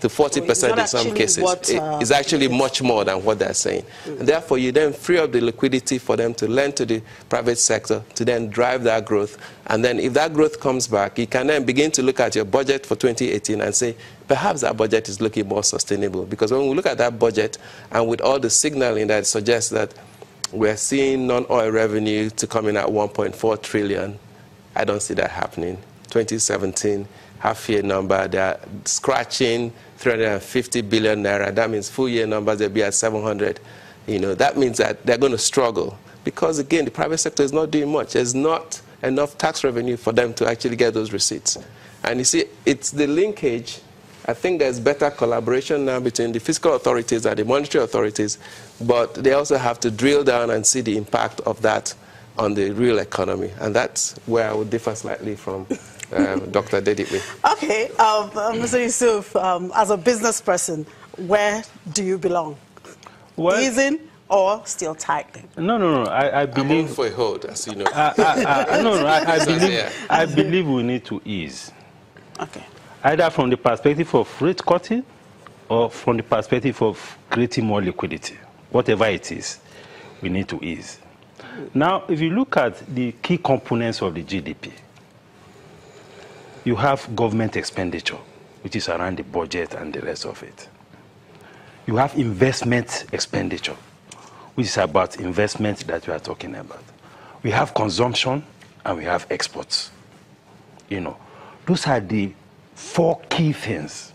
to 40% in some cases. What, uh, it is actually much more than what they're saying. Mm. And therefore, you then free up the liquidity for them to lend to the private sector to then drive that growth. And then if that growth comes back, you can then begin to look at your budget for 2018 and say, perhaps that budget is looking more sustainable. Because when we look at that budget and with all the signaling that suggests that we're seeing non-oil revenue to come in at 1.4 trillion, I don't see that happening. 2017 half-year number, they're scratching 350 billion naira. That means full year numbers, they'll be at 700. You know, that means that they're going to struggle because, again, the private sector is not doing much. There's not enough tax revenue for them to actually get those receipts. And you see, it's the linkage. I think there's better collaboration now between the fiscal authorities and the monetary authorities, but they also have to drill down and see the impact of that on the real economy. And that's where I would differ slightly from um, Dr. Dedipe. Okay, um, Mr. Yusuf, um, as a business person, where do you belong? Well, Easing or still tightening? No, no, no. I, I believe I'm for a hold, as you know. I, I, I, no, no. I, I believe I believe we need to ease. Okay. Either from the perspective of rate cutting, or from the perspective of creating more liquidity, whatever it is, we need to ease. Now, if you look at the key components of the GDP, you have government expenditure, which is around the budget and the rest of it. You have investment expenditure, which is about investment that we are talking about. We have consumption and we have exports. You know, those are the four key things.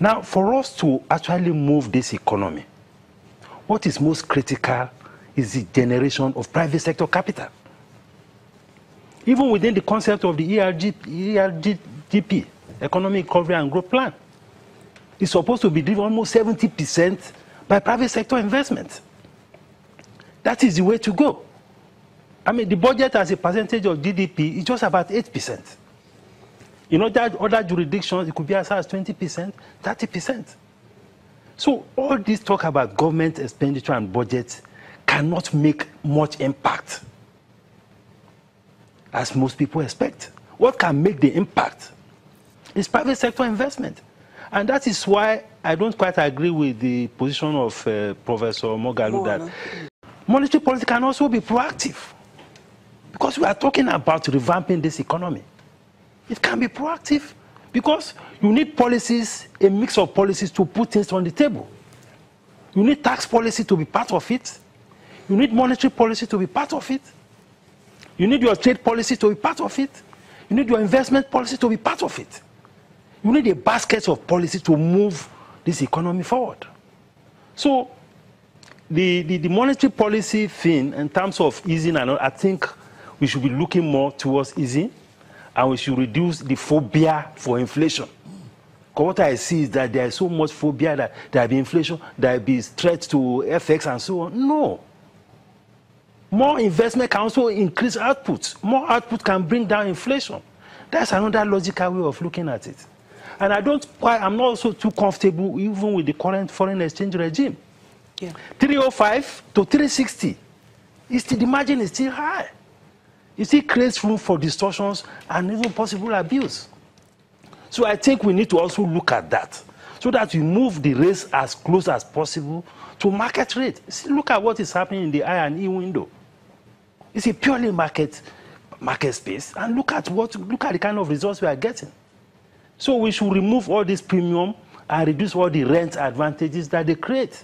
Now, for us to actually move this economy, what is most critical is the generation of private sector capital even within the concept of the ERG, ERGP, Economic Recovery and Growth Plan. It's supposed to be driven almost 70% by private sector investment. That is the way to go. I mean, the budget as a percentage of GDP is just about 8%. In other, other jurisdictions, it could be as high as 20%, 30%. So all this talk about government expenditure and budget cannot make much impact as most people expect. What can make the impact is private sector investment. And that is why I don't quite agree with the position of uh, Professor Moghalu that monetary policy can also be proactive. Because we are talking about revamping this economy. It can be proactive because you need policies, a mix of policies to put things on the table. You need tax policy to be part of it. You need monetary policy to be part of it. You need your trade policy to be part of it. You need your investment policy to be part of it. You need a basket of policy to move this economy forward. So, the, the, the monetary policy thing, in terms of easing, and I think we should be looking more towards easing, and we should reduce the phobia for inflation. Because what I see is that there is so much phobia that there will be inflation, there will be threat to FX and so on. No. More investment can also increase output. More output can bring down inflation. That's another logical way of looking at it. And I don't quite, I'm not also too comfortable even with the current foreign exchange regime. Yeah. 305 to 360, is still, the margin is still high. It still creates room for distortions and even possible abuse. So I think we need to also look at that so that we move the race as close as possible to market rate. See, look at what is happening in the I and E window. It's a purely market market space. And look at what look at the kind of results we are getting. So we should remove all this premium and reduce all the rent advantages that they create.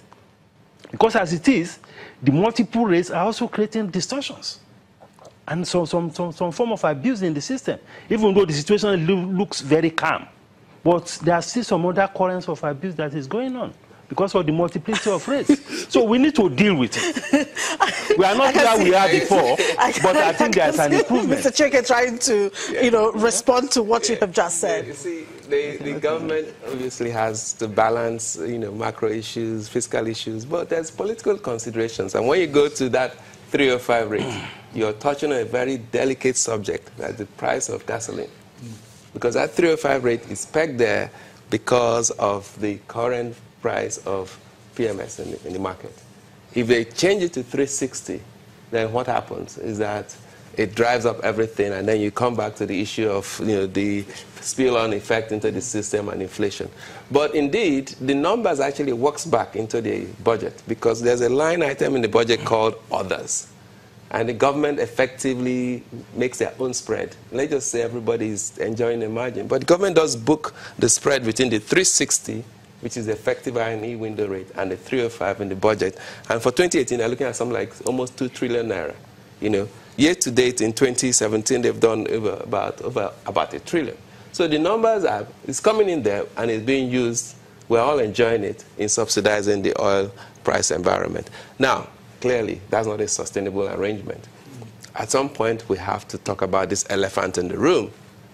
Because as it is, the multiple rates are also creating distortions and some, some, some, some form of abuse in the system, even though the situation lo looks very calm. But there are still some other currents of abuse that is going on because of the multiplicity of rates. so we need to deal with it. We are not where we are before, I but I think I there's an improvement. Mr. Chike trying to, you know, respond to what you have just said. You see, the, the government obviously has to balance, you know, macro issues, fiscal issues, but there's political considerations. And when you go to that 305 rate, mm. you're touching on a very delicate subject, that's the price of gasoline. Mm. Because that 305 rate is pegged there because of the current price of PMS in the, in the market. If they change it to 360, then what happens is that it drives up everything, and then you come back to the issue of you know the spill-on effect into the system and inflation. But indeed, the numbers actually works back into the budget because there's a line item in the budget called others. And the government effectively makes their own spread. Let's just say everybody's enjoying the margin. But the government does book the spread between the 360 which is the effective I&E window rate, and the 305 in the budget. And for 2018, they're looking at something like almost 2 trillion naira. You know, year to date in 2017, they've done over about, over about a trillion. So the numbers are, it's coming in there and it's being used. We're all enjoying it in subsidizing the oil price environment. Now, clearly, that's not a sustainable arrangement. At some point, we have to talk about this elephant in the room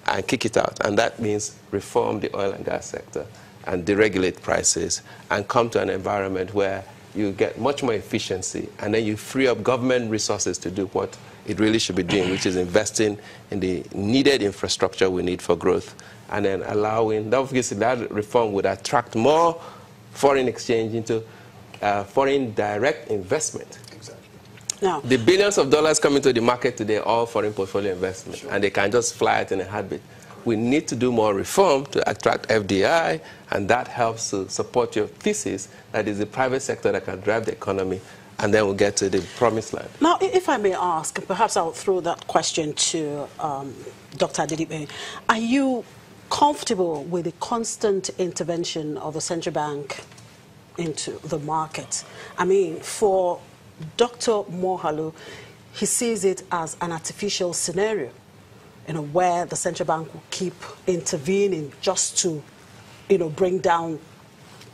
and kick it out. And that means reform the oil and gas sector and deregulate prices and come to an environment where you get much more efficiency and then you free up government resources to do what it really should be doing, which is investing in the needed infrastructure we need for growth and then allowing, obviously that reform would attract more foreign exchange into uh, foreign direct investment. Exactly. Now, the billions of dollars coming to the market today are all foreign portfolio investment, sure. and they can just fly it in a heartbeat we need to do more reform to attract FDI, and that helps to support your thesis that is the private sector that can drive the economy, and then we'll get to the promised land. Now, if I may ask, perhaps I'll throw that question to um, Dr. Adedipe. Are you comfortable with the constant intervention of the central bank into the market? I mean, for Dr. Moghalu, he sees it as an artificial scenario you know, where the central bank will keep intervening just to, you know, bring down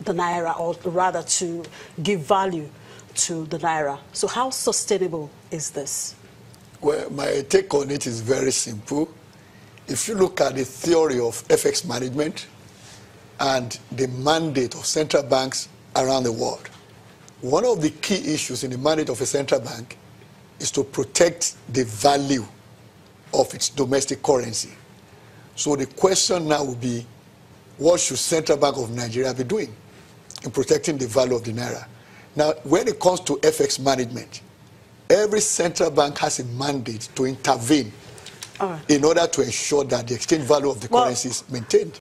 the naira, or rather to give value to the naira. So, how sustainable is this? Well, my take on it is very simple. If you look at the theory of FX management and the mandate of central banks around the world, one of the key issues in the mandate of a central bank is to protect the value of its domestic currency. So the question now will be, what should Central Bank of Nigeria be doing in protecting the value of the naira? Now, when it comes to FX management, every central bank has a mandate to intervene right. in order to ensure that the exchange value of the well, currency is maintained.